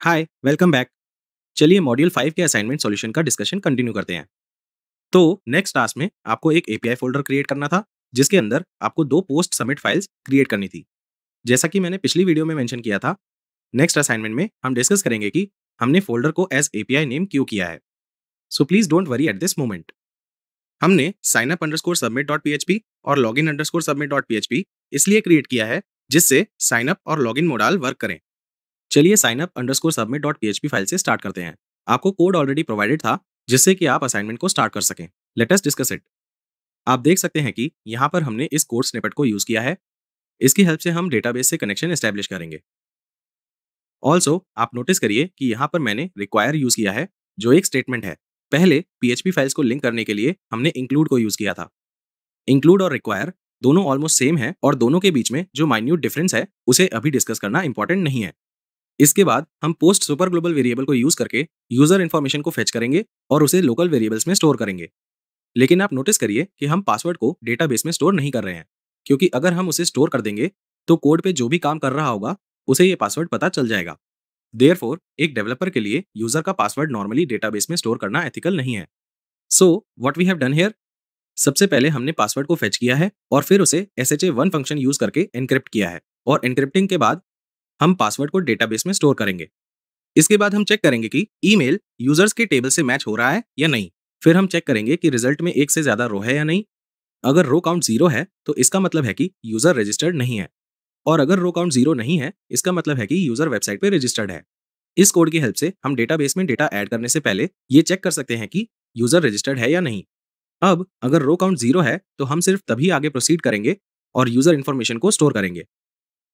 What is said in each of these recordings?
हाय welcome back चलिए module five के assignment solution का डिस्कशन कंटिन्यू करते हैं। तो नेक्स्ट टास्क में आपको एक एपीआई फोल्डर क्रिएट करना था, जिसके अंदर आपको दो पोस्ट सबमिट फाइल्स क्रिएट करनी थी। जैसा कि मैंने पिछली वीडियो में मेंशन किया था नेक्स्ट असाइनमेंट में हम डिस्कस करेंगे कि हमने फोल्डर को एज एपीआई नेम क्यों किया है। So please don't worry at this moment हमने sign up underscore submit dot और log in underscore submit dot इसलिए क्रिएट किया है, जिससे साइन अप और लॉग इन मोडाल वर्क करें। चलिए sign up underscore submit dot PHP file से स्टार्ट करते हैं। आपको कोड ऑलरेडी प्रोवाइडेड था, जिससे कि आप असाइनमेंट को स्टार्ट कर सकें। लेटेस्ट डिस्कस इट आप देख सकते हैं कि यहाँ पर हमने इस कोड स्निपेट को यूज़ किया है। इसकी हेल्प से हम डेटाबेस से कनेक्शन एस्टेब्लिश करेंगे। ऑल्सो आप नोटिस करिए कि यहाँ पर मैंने रिक्वायर यूज़ किया है, जो एक स्टेटमेंट है। पहले पीएचपी फाइल्स को लिंक करने के लिए हमने इंक्लूड को यूज़ किया था। इंक्लूड और रिक्वायर दोनों ऑलमोस्ट सेम है और दोनों के बीच में जो माइन्यूट डिफरेंस है, उसे अभी डिस्कस करना इंपॉर्टेंट नहीं है। इसके बाद हम पोस्ट सुपर ग्लोबल वेरिएबल को यूज़ करके यूज़र इन्फॉर्मेशन को फेच करेंगे और उसे लोकल वेरिएबल्स में स्टोर करेंगे। लेकिन आप नोटिस करिए कि हम पासवर्ड को डेटाबेस में स्टोर नहीं कर रहे हैं, क्योंकि अगर हम उसे स्टोर कर देंगे तो कोड पे जो भी काम कर रहा होगा, उसे ये पासवर्ड पता चल जाएगा। देयर एक डेवलपर के लिए यूज़र का पासवर्ड नॉर्मली डेटाबेस में स्टोर करना एथिकल नहीं है। So what we have done here सबसे पहले हमने पासवर्ड को फेच किया है और फिर उसे S H A one function use करके एनक्रिप्ट किया है और एनक्रिप्टिंग के बाद हम पासवर्ड को डेटाबेस में स्टोर करेंगे। इसके बाद हम चेक करेंगे कि ईमेल यूज़र्स के टेबल से मैच हो रहा है या नहीं। फिर हम चेक करेंगे कि रिज़ल्ट में एक से ज़्यादा रो है या नहीं। अगर रो काउंट ज़ीरो है तो इसका मतलब है कि यूज़र रजिस्टर्ड नहीं है। और अगर रो काउंट ज़ीरो नहीं है, इसका मतलब है कि यूज़र वेबसाइट पर रजिस्टर्ड है। इस कोड की हेल्प से हम डेटाबेस में डेटा ऐड करने से पहले ये चेक कर सकते हैं कि यूज़र रजिस्टर्ड है या नहीं। अब, अगर रो काउंट ज़ीरो है तो हम सिर्फ़ तभी आगे प्रोसीड करेंगे और यूज़र इन्फॉर्मेशन को स्टोर करेंगे।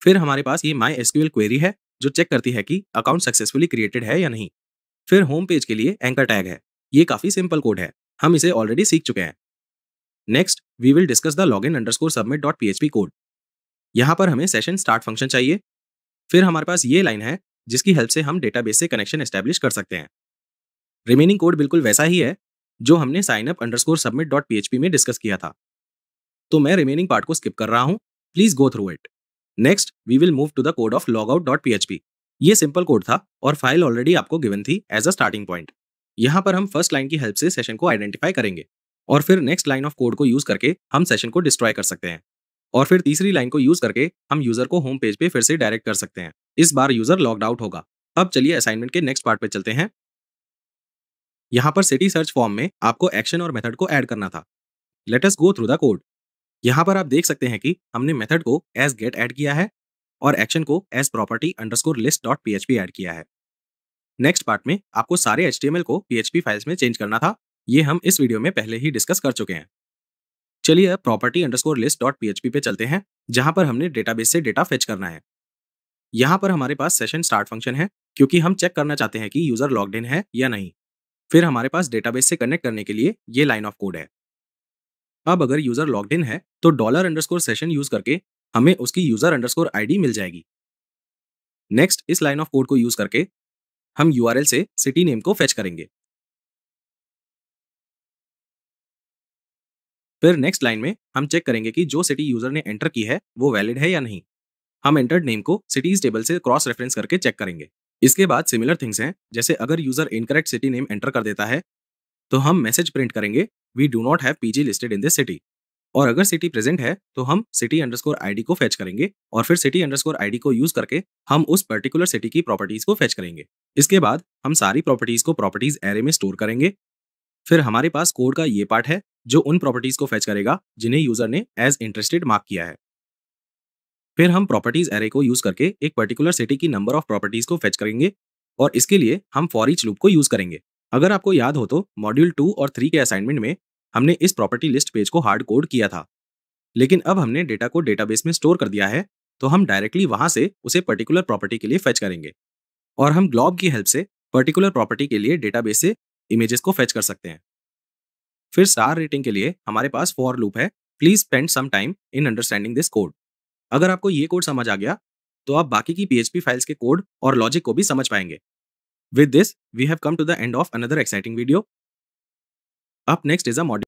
फिर हमारे पास ये माई एसक्यूएल क्वेरी है, जो चेक करती है कि अकाउंट सक्सेसफुली क्रिएटेड है या नहीं। फिर होम पेज के लिए एंकर टैग है। ये काफ़ी सिंपल कोड है। हम इसे ऑलरेडी सीख चुके हैं। Next we will discuss the log in underscore submit dot P H P code यहाँ पर हमें सेशन स्टार्ट फ़ंक्शन चाहिए। फिर हमारे पास ये लाइन है, जिसकी हेल्प से हम डेटाबेस से कनेक्शन एस्टेब्लिश कर सकते हैं। रिमेनिंग कोड बिल्कुल वैसा ही है, जो हमने sign up underscore submit dot P H P में डिस्कस किया था। तो मैं रिमेनिंग पार्ट को स्किप कर रहा हूँ। Please go through it next we will move to the code of log P ये सिंपल कोड था और फ़ाइल ऑलरेडी आपको गिवन थी एज अ स्टार्टिंग पॉइंट यहाँ पर हम फ़र्स्ट लाइन की हेल्प से सेशन को आइडेंटिफाई करेंगे और फिर नेक्स्ट लाइन ऑफ़ कोड को यूज़ करके हम सेशन को डिस्ट्रॉय कर सकते हैं और फिर तीसरी लाइन को यूज़ करके हम यूज़र को होम पेज पे फिर से डायरेक्ट कर सकते हैं। इस बार यूज़र लॉग्ड आउट होगा। अब चलिए असाइनमेंट के नेक्स्ट पार्ट पे चलते हैं। यहाँ पर सिटी सर्च फॉर्म में आपको एक्शन और मेथड को ऐड करना था। Let us go through the code यहाँ पर आप देख सकते हैं कि हमने मेथड को एज गेट ऐड किया है और एक्शन को as property underscore list dot P add किया है। नेक्स्ट पार्ट में आपको सारे एचटीएमएल को पीएचपी फाइल्स में चेंज करना था, ये हम इस वीडियो में पहले ही डिस्कस कर चुके हैं। चलिए अब property underscore list dot PHP पे चलते हैं, जहाँ पर हमने डेटाबेस से डेटा फेच करना है। यहाँ पर हमारे पास सेशन स्टार्ट फ़ंक्शन है, क्योंकि हम चेक करना चाहते हैं कि यूज़र लॉग्ड इन है या नहीं। फिर हमारे पास डेटाबेस से कनेक्ट करने के लिए ये लाइन ऑफ़ कोड है। अब अगर यूज़र लॉग इन है तो डॉलर अंडरस्कोर सेशन यूज़ करके हमें उसकी यूज़र अंडरस्कोर आईडी मिल जाएगी। नेक्स्ट इस लाइन ऑफ़ कोड को यूज़ करके हम यूआरएल से सिटी नेम को फेच करेंगे। फिर नेक्स्ट लाइन में हम चेक करेंगे कि जो सिटी यूज़र ने एंटर की है, वो वैलिड है या नहीं। हम एंटर्ड नेम को सिटीज़ टेबल से क्रॉस रेफरेंस करके चेक करेंगे। इसके बाद सिमिलर थिंग्स हैं, जैसे अगर user incorrect city name enter कर देता है तो हम मैसेज प्रिंट करेंगे we do not have PG listed in this city और अगर सिटी प्रेजेंट है तो हम सिटी अंडरस्कोर आईडी को फेच करेंगे और फिर सिटी अंडरस्कोर आईडी को यूज़ करके हम उस पर्टिकुलर सिटी की प्रॉपर्टीज़ को फेच करेंगे। इसके बाद हम सारी प्रॉपर्टीज़ को प्रॉपर्टीज़ एरे में स्टोर करेंगे। फिर हमारे पास कोड का ये पार्ट है जो उन प्रॉपर्टीज़ को फेच करेगा जिन्हें यूज़र ने एज इंटरेस्टेड मार्क किया है। फिर हम प्रॉपर्टीज़ एरे को यूज़ करके एक पर्टिकुलर सिटी की नंबर ऑफ़ प्रॉपर्टीज़ को फेच करेंगे और इसके लिए हम फॉर ईच लूप को यूज़ करेंगे। अगर आपको याद हो तो मॉड्यूल टू और थ्री के असाइनमेंट में हमने इस प्रॉपर्टी लिस्ट पेज को हार्ड कोड किया था। लेकिन अब हमने डेटा को डेटाबेस में स्टोर कर दिया है तो हम डायरेक्टली वहाँ से उसे पर्टिकुलर प्रॉपर्टी के लिए फेच करेंगे। और हम ग्लॉब की हेल्प से पर्टिकुलर प्रॉपर्टी के लिए डेटाबेस से इमेजेस को फेच कर सकते हैं। फिर स्टार रेटिंग के लिए हमारे पास फॉर लूप है। Please spend some time in understanding this code अगर आपको ये कोड समझ आ गया तो आप बाकी की पीएचपी फाइल्स के कोड और लॉजिक को भी समझ पाएँगे। With this we have come to the end of another exciting video up next is a module